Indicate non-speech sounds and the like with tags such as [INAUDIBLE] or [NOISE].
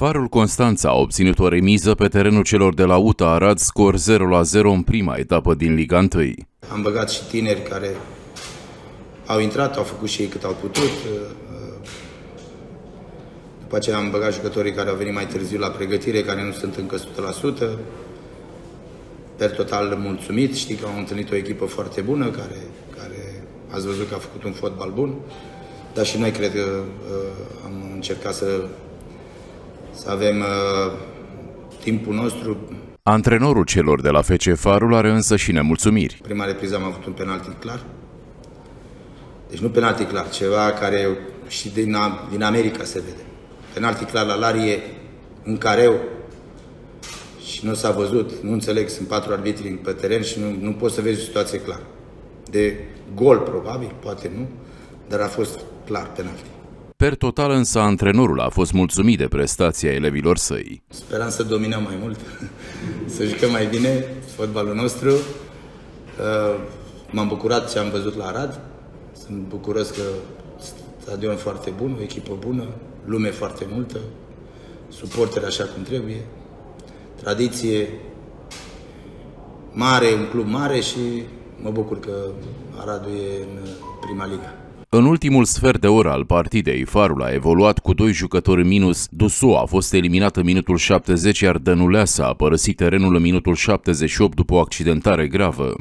Farul Constanța a obținut o remiză pe terenul celor de la UTA Arad, scor 0 la 0 în prima etapă din Liga 1. Am băgat și tineri care au intrat, au făcut și ei cât au putut. După aceea am băgat jucătorii care au venit mai târziu la pregătire, care nu sunt încă 100%. Per total mulțumit, știi că am întâlnit o echipă foarte bună, care, care ați văzut că a făcut un fotbal bun, dar și noi cred că uh, am încercat să să avem uh, timpul nostru. Antrenorul celor de la FC Farul are însă și nemulțumiri. Prima repriză am avut un penalti clar. Deci nu penalti clar, ceva care și din, din America se vede. Penalti clar la Larie, în careu, și nu s-a văzut, nu înțeleg, sunt patru arbitri pe teren și nu, nu poți să vezi o situație clară. De gol, probabil, poate nu, dar a fost clar penalti. Per total însă antrenorul a fost mulțumit de prestația elevilor săi. Speram să dominăm mai mult, [LAUGHS] să jucăm mai bine fotbalul nostru. Uh, m-am bucurat ce am văzut la Arad. Sunt bucuros că stadion foarte bun, o echipă bună, lume foarte multă, suporteri așa cum trebuie, tradiție mare, un club mare și mă bucur că Aradul e în prima ligă. În ultimul sfert de oră al partidei, Farul a evoluat cu doi jucători minus. Dusu a fost eliminat în minutul 70, iar Dănuleasa a părăsit terenul în minutul 78 după o accidentare gravă.